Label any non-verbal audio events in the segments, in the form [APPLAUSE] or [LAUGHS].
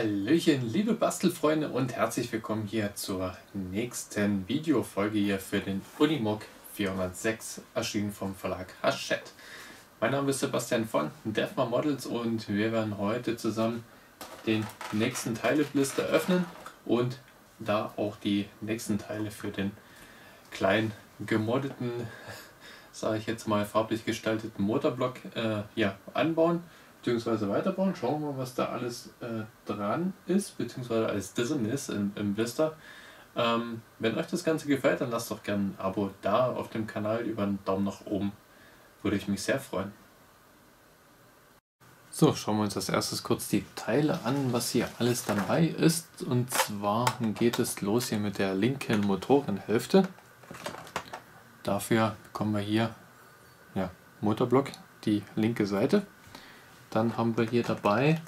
Hallöchen, liebe Bastelfreunde und herzlich willkommen hier zur nächsten Videofolge hier für den Unimog 406, erschienen vom Verlag Hachette. Mein Name ist Sebastian von Defma Models und wir werden heute zusammen den nächsten Teileblister öffnen und da auch die nächsten Teile für den kleinen gemoddeten, sage ich jetzt mal farblich gestalteten Motorblock äh, ja, anbauen bzw. weiterbauen. Schauen wir mal, was da alles äh, dran ist, bzw. alles drin ist im, im Blister. Ähm, wenn euch das Ganze gefällt, dann lasst doch gerne ein Abo da auf dem Kanal über einen Daumen nach oben. Würde ich mich sehr freuen. So, schauen wir uns als erstes kurz die Teile an, was hier alles dabei ist. Und zwar geht es los hier mit der linken Motorenhälfte. Dafür bekommen wir hier ja, Motorblock, die linke Seite. Dann haben wir hier dabei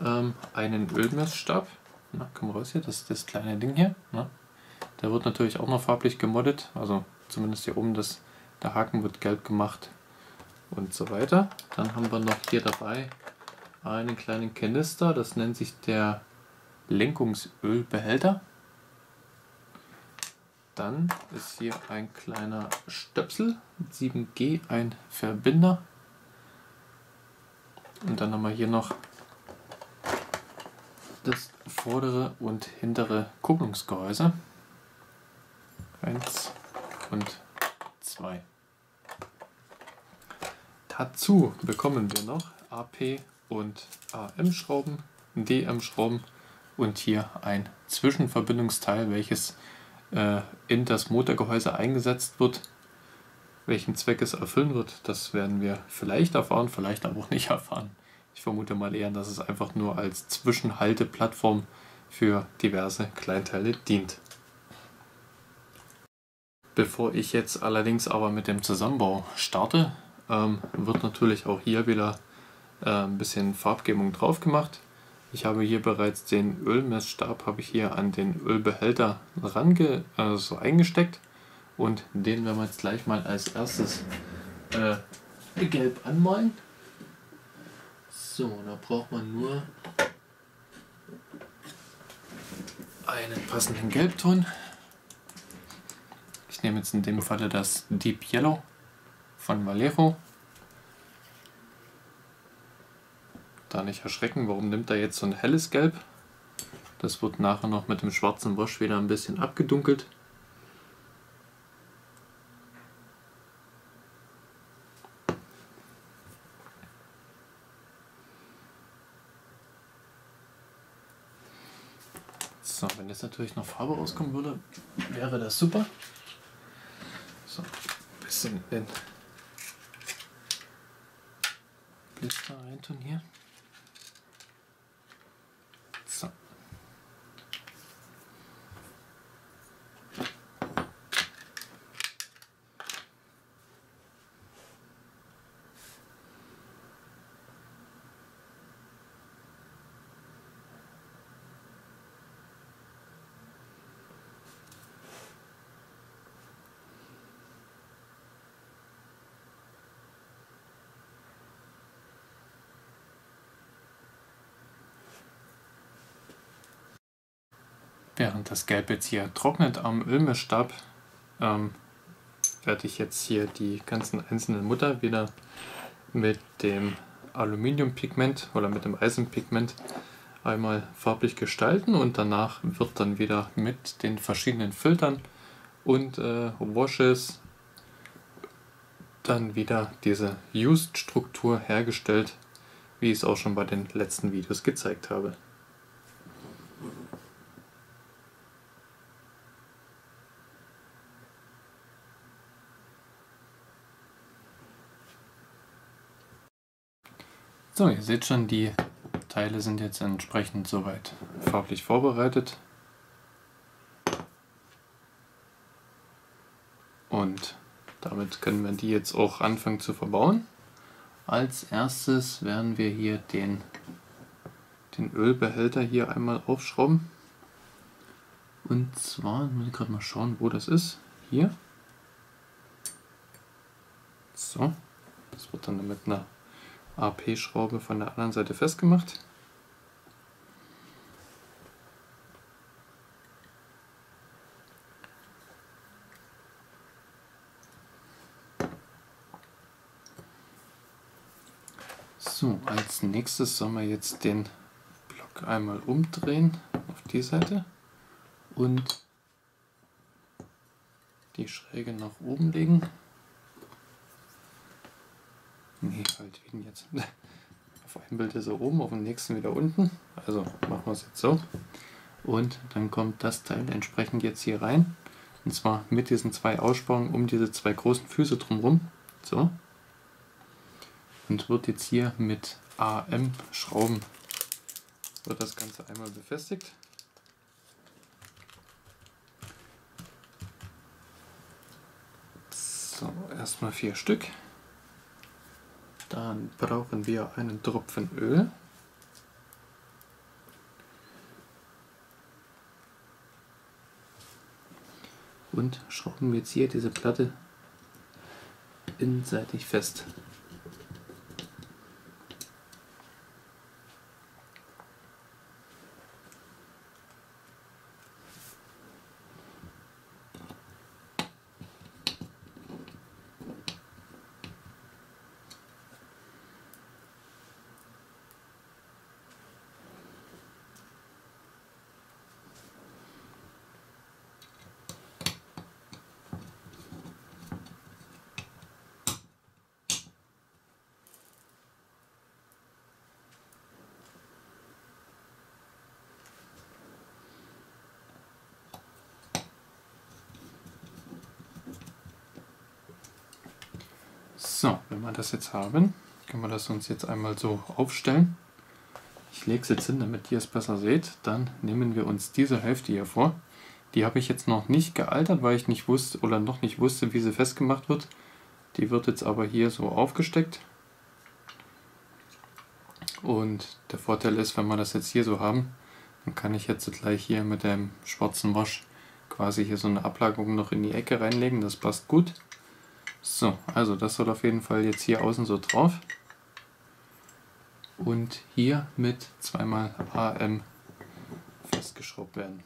ähm, einen Ölmessstab. Na, komm raus hier, das ist das kleine Ding hier. Na. Der wird natürlich auch noch farblich gemoddet, also zumindest hier oben das, der Haken wird gelb gemacht und so weiter. Dann haben wir noch hier dabei einen kleinen Kanister, das nennt sich der Lenkungsölbehälter. Dann ist hier ein kleiner Stöpsel mit 7G, ein Verbinder und dann haben wir hier noch das vordere und hintere Kupplungsgehäuse. Eins und zwei. Dazu bekommen wir noch AP und AM-Schrauben, DM-Schrauben und hier ein Zwischenverbindungsteil, welches äh, in das Motorgehäuse eingesetzt wird welchen Zweck es erfüllen wird, das werden wir vielleicht erfahren, vielleicht aber auch nicht erfahren. Ich vermute mal eher, dass es einfach nur als Zwischenhalteplattform für diverse Kleinteile dient. Bevor ich jetzt allerdings aber mit dem Zusammenbau starte, ähm, wird natürlich auch hier wieder äh, ein bisschen Farbgebung drauf gemacht. Ich habe hier bereits den Ölmessstab habe ich hier an den Ölbehälter range, also eingesteckt und den werden wir jetzt gleich mal als erstes äh, gelb anmalen. So, da braucht man nur einen passenden Gelbton. Ich nehme jetzt in dem Falle das Deep Yellow von Valero. Da nicht erschrecken, warum nimmt er jetzt so ein helles Gelb? Das wird nachher noch mit dem schwarzen Wasch wieder ein bisschen abgedunkelt. So, wenn jetzt natürlich noch Farbe rauskommen würde, wäre das super. So, ein bisschen in Blister reintun hier. Während das Gelb jetzt hier trocknet am Ölmischstab, ähm, werde ich jetzt hier die ganzen einzelnen Mutter wieder mit dem Aluminiumpigment oder mit dem Eisenpigment einmal farblich gestalten und danach wird dann wieder mit den verschiedenen Filtern und äh, Washes dann wieder diese Used-Struktur hergestellt, wie ich es auch schon bei den letzten Videos gezeigt habe. So, ihr seht schon, die Teile sind jetzt entsprechend soweit farblich vorbereitet. Und damit können wir die jetzt auch anfangen zu verbauen. Als erstes werden wir hier den, den Ölbehälter hier einmal aufschrauben. Und zwar, muss ich gerade mal schauen, wo das ist. Hier. So, das wird dann mit einer AP-Schraube von der anderen Seite festgemacht. So, als nächstes sollen wir jetzt den Block einmal umdrehen auf die Seite und die Schräge nach oben legen. Nee, halt wie jetzt? [LAUGHS] Auf einem Bild ist er oben, auf dem nächsten wieder unten. Also machen wir es jetzt so. Und dann kommt das Teil entsprechend jetzt hier rein. Und zwar mit diesen zwei Aussparungen um diese zwei großen Füße drumherum. So. Und wird jetzt hier mit AM-Schrauben wird das Ganze einmal befestigt. So, erstmal vier Stück. Dann brauchen wir einen Tropfen Öl. Und schrauben jetzt hier diese Platte innenseitig fest. So, wenn wir das jetzt haben, können wir das uns jetzt einmal so aufstellen. Ich lege es jetzt hin, damit ihr es besser seht. Dann nehmen wir uns diese Hälfte hier vor. Die habe ich jetzt noch nicht gealtert, weil ich nicht wusste oder noch nicht wusste, wie sie festgemacht wird. Die wird jetzt aber hier so aufgesteckt. Und der Vorteil ist, wenn wir das jetzt hier so haben, dann kann ich jetzt gleich hier mit dem schwarzen Wasch quasi hier so eine Ablagerung noch in die Ecke reinlegen. Das passt gut. So, also das soll auf jeden Fall jetzt hier außen so drauf. Und hier mit zweimal AM festgeschraubt werden.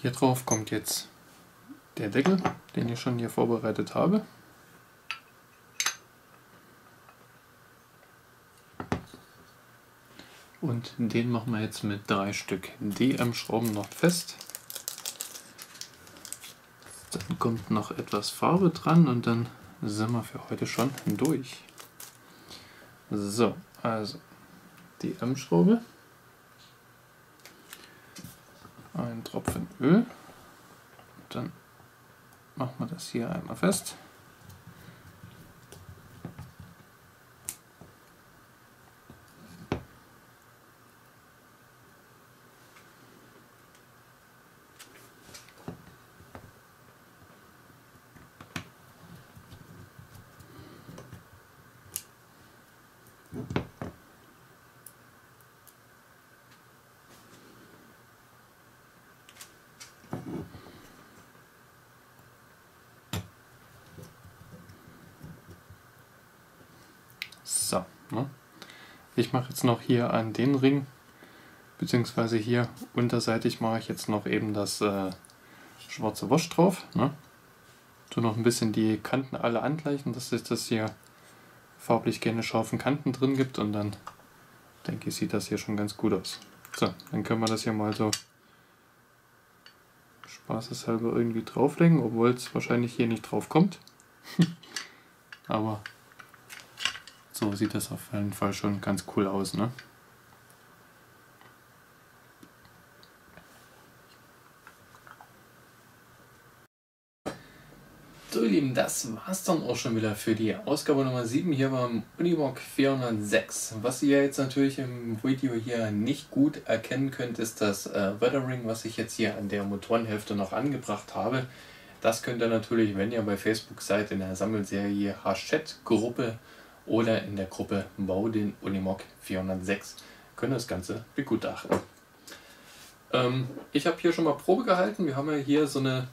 Hier drauf kommt jetzt der Deckel, den ich schon hier vorbereitet habe. Und den machen wir jetzt mit drei Stück DM-Schrauben noch fest. Dann kommt noch etwas Farbe dran und dann sind wir für heute schon durch. So, also DM-Schraube. Einen Tropfen Öl. Dann machen wir das hier einmal fest. So, ne? Ich mache jetzt noch hier an den Ring, beziehungsweise hier unterseitig mache ich jetzt noch eben das äh, schwarze Wasch drauf. Ne? Tu noch ein bisschen die Kanten alle angleichen, dass es das hier farblich keine scharfen Kanten drin gibt und dann denke ich, sieht das hier schon ganz gut aus. So, dann können wir das hier mal so spaßeshalber irgendwie drauflegen, obwohl es wahrscheinlich hier nicht drauf kommt. [LAUGHS] Aber so sieht das auf jeden Fall schon ganz cool aus, ne? So ihr Lieben, das war's dann auch schon wieder für die Ausgabe Nummer 7 hier beim Unimog 406. Was ihr jetzt natürlich im Video hier nicht gut erkennen könnt, ist das äh, Weathering, was ich jetzt hier an der Motorenhälfte noch angebracht habe. Das könnt ihr natürlich, wenn ihr bei Facebook seid, in der Sammelserie Hachette-Gruppe oder in der Gruppe Bau den Unimog 406 können das Ganze begutachten. Ähm, ich habe hier schon mal Probe gehalten. Wir haben ja hier so eine,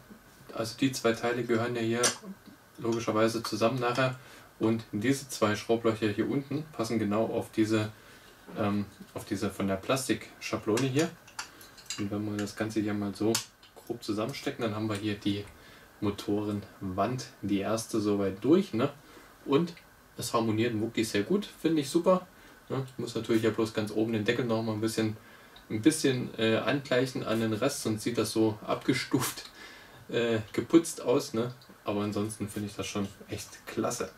also die zwei Teile gehören ja hier logischerweise zusammen nachher. Und diese zwei Schraublöcher hier unten passen genau auf diese, ähm, auf diese von der Plastikschablone hier. Und wenn wir das Ganze hier mal so grob zusammenstecken, dann haben wir hier die Motorenwand, die erste soweit durch. Ne? Und es harmoniert wirklich sehr gut, finde ich super. Ne? Ich muss natürlich ja bloß ganz oben den Deckel noch mal ein bisschen, ein bisschen äh, angleichen an den Rest, sonst sieht das so abgestuft, äh, geputzt aus. Ne? Aber ansonsten finde ich das schon echt klasse.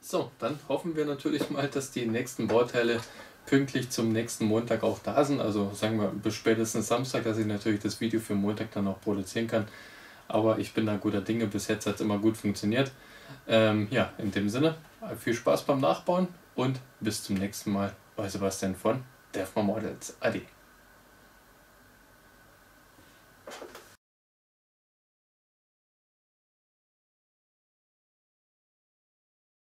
So, dann hoffen wir natürlich mal, dass die nächsten Bauteile pünktlich zum nächsten Montag auch da sind. Also sagen wir bis spätestens Samstag, dass ich natürlich das Video für Montag dann auch produzieren kann. Aber ich bin da guter Dinge. Bis jetzt hat es immer gut funktioniert. Ähm, ja, in dem Sinne, viel Spaß beim Nachbauen und bis zum nächsten Mal. Euer Sebastian von Defma Models. Adi.